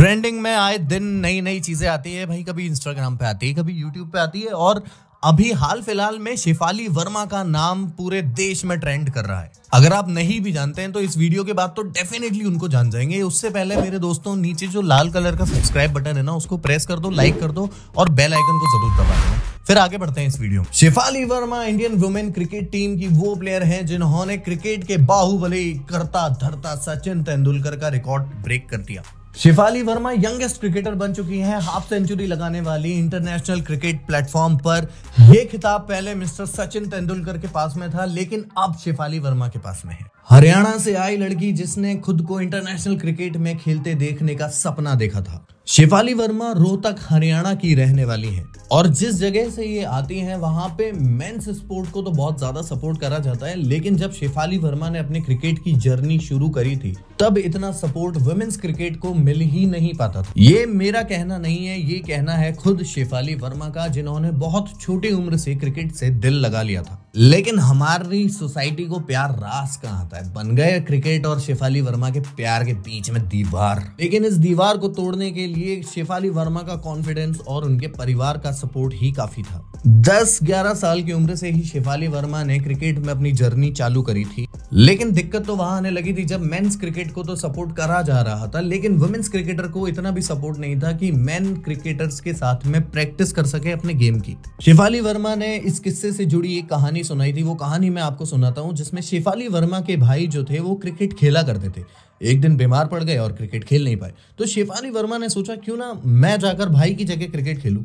Trending में आए दिन नई नई चीज़ें आती है, भाई, कभी इंस्टाग्राम पे आती है, कभी यूट्यूब पे आती है, और अभी हाल फ़िलहाल में शिफाली वर्मा का नाम पूरे देश में ट्रेंड कर रहा है। अगर आप नहीं भी जानते हैं तो इस वीडियो के बाद तो डेफिनेटली उनको जान जाएँगे। उससे पहले मेरे दोस्तों, नीचे जो लाल कलर का सब्सक्राइब बटन है ना, उसको प्रेस कर दो लाइक कर दो, और बेल आइकन को ज़रूर दबा देना। फिर आगे बढ़ते हैं इस वीडियो में। Shifali Verma Indian women cricket team की वो प्लेयर हैं, जिन्होंने क्रिकेट के बाहुबली करता धरता सचिन तेंदुलकर का रिकॉर्ड ब्रेक कर दिया। शिफाली वर्मा यंगेस्ट क्रिकेटर बन चुकी हैं। हाफ़ सेंचुरी लगाने वाली इंटरनेशनल क्रिकेट प्लेटफॉर्म पर। यह खिताब पहले मिस्टर सचिन तेंदुलकर के पास में था, लेकिन अब शिफाली वर्मा के पास में है। हरियाणा से आई लड़की जिसने खुद को इंटरनेशनल क्रिकेट में खेलते देखने का सपना देखा था। शिफाली वर्मा रोहतक, हरियाणा की रहने वाली हैं। और जिस जगह से ये आती हैं, वहाँ पे मेंस स्पोर्ट को तो बहुत ज़्यादा सपोर्ट करा जाता है, लेकिन जब शेफाली वर्मा ने अपने क्रिकेट की जर्नी शुरू करी थी, तब इतना सपोर्ट वुमेन्स क्रिकेट को मिल ही नहीं पाता था। ये मेरा कहना नहीं है, ये कहना है खुद शेफाली वर्मा का, जिन्होंने बहुत छोटी उम्र से क्रिकेट से दिल लगा लिया था। लेकिन हमारी सोसाइटी को प्यार रास कहाँ आता है? बन गए क्रिकेट और शेफाली वर्मा के प्यार के बीच में दीवार। लेकिन इस दीवार को तोड़ने के लिए शेफाली वर्मा का कॉन्फिडेंस और उनके परिवार का सपोर्ट ही काफ़ी था। 10-11 साल की उम्र से ही शेफाली वर्मा ने क्रिकेट में अपनी जर्नी चालू करी थी। लेकिन दिक्कत तो वहाँ आने लगी थी जब मेंस क्रिकेट को तो सपोर्ट करा जा रहा था, लेकिन वुमेन्स क्रिकेटर को इतना भी सपोर्ट नहीं था कि मेन क्रिकेटर्स के साथ में प्रैक्टिस कर सके अपने गेम की। शेफाली वर्मा ने इस किस्से से जुड़ी एक कहानी सुनाई थी, वो कहानी मैं आपको सुनाता हूँ, जिसमें शेफाली वर्मा के भाई जो थे, वो क्रिकेट खेला करते थे। एक दिन बीमार पड़ गए और क्रिकेट खेल नहीं पाए। तो शेफाली वर्मा ने सोचा, क्यों ना मैं जाकर भाई की जगह क्रिकेट खेलूं?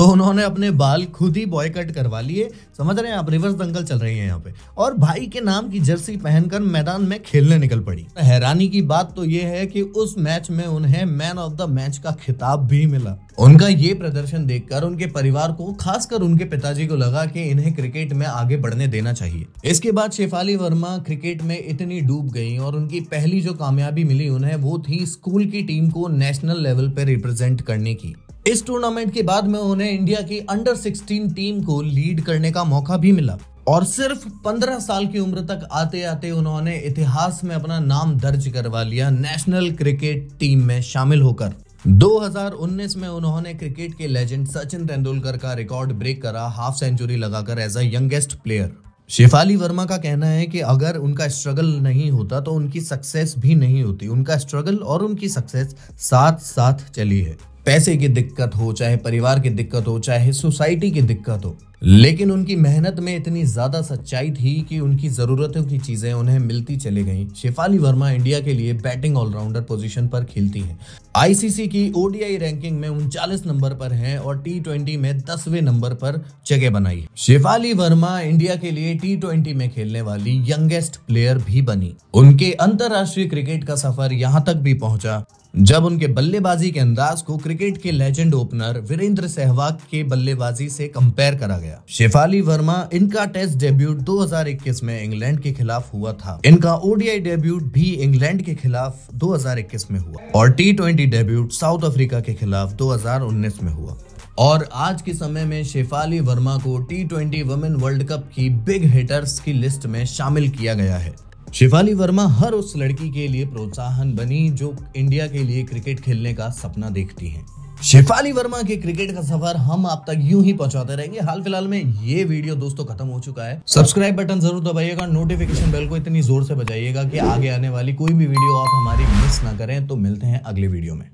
तो उन्होंने अपने बाल खुद ही बॉय कट करवा लिए। समझ रहे हैं आप? रिवर्स दंगल चल रही है यहाँ पे। और भाई के नाम की जर्सी पहनकर मैदान में खेलने निकल पड़ी। हैरानी की बात तो ये है कि उस मैच में उन्हें मैन ऑफ़ द मैच का खिताब भी मिला। उनका ये प्रदर्शन देखकर उनके परिवार को, खासकर उनके पिताजी को लगा कि इन्हें क्रिकेट में आगे बढ़ने देना चाहिए। इसके बाद शेफाली वर्मा क्रिकेट में इतनी डूब गई और उनकी पहली जो कामयाबी मिली उन्हें, वो थी स्कूल की टीम को नेशनल लेवल पर रिप्रेजेंट करने की। इस टूर्नामेंट के बाद में उन्हें इंडिया की अंडर 16 टीम को लीड करने का मौका भी मिला। और सिर्फ़ 15 साल की उम्र तक आते आते उन्होंने इतिहास में अपना नाम दर्ज करवा लिया नेशनल क्रिकेट टीम में शामिल होकर। 2019 में उन्होंने क्रिकेट के लेजेंड सचिन तेंदुलकर का रिकॉर्ड ब्रेक करा हाफ़ सेंचुरी लगाकर as a youngest player Shafali Verma का कहना है कि अगर उनका स्ट्रगल नहीं होता तो उनकी सक्सेस भी नहीं होती। उनका स्ट्रगल और उनकी सक्सेस साथ साथ चली है। पैसे की दिक्कत हो, चाहे परिवार की दिक्कत हो, चाहे सोसाइटी की दिक्कत हो, लेकिन उनकी मेहनत में इतनी ज़्यादा सच्चाई थी कि उनकी जरूरतों की चीज़ें उन्हें मिलती चली गईं। शेफाली वर्मा इंडिया के लिए बैटिंग ऑलराउंडर पोजीशन पर खेलती हैं। आईसीसी की ओडीआई रैंकिंग में उनचालीस नंबर पर हैं और टी में दसवें नंबर पर जगह बनाई शेफाली वर्मा इंडिया के लिए टी में खेलने वाली यंगेस्ट प्लेयर भी बनी उनके अंतरराष्ट्रीय क्रिकेट का सफ़र यहाँ तक भी पहुँचा जब उनके बल्लेबाजी के अंदाज को क्रिकेट के लेजेंड ओपनर वीरेंद्र सहवाग के बल्लेबाजी से कंपेयर करा गया। शेफाली वर्मा, इनका टेस्ट डेब्यूट 2021 में इंग्लैंड के खिलाफ हुआ था। इनका ओडीआई डेब्यूट भी इंग्लैंड के खिलाफ 2021 में हुआ और T twenty debut South Africa के खिलाफ 2019 में हुआ। और आज के समय में शेफाली वर्मा को T twenty women world cup की बिग हिटर्स की लिस्ट में शामिल किया गया है। शिफाली वर्मा हर उस लड़की के लिए प्रोत्साहन बनी जो इंडिया के लिए क्रिकेट खेलने का सपना देखती है। शिफाली वर्मा के क्रिकेट का सफ़र हम आप तक यूँ ही पहुंचाते रहेंगे। हाल फ़िलहाल में ये वीडियो दोस्तों खत्म हो चुका है। सब्सक्राइब बटन ज़रूर दबाइएगा नोटिफिकेशन बेल को इतनी ज़ोर से बजाइएगा कि आगे आने वाली कोई भी वीडियो आप हमारी मिस ना करें। तो मिलते हैं अगले वीडियो में।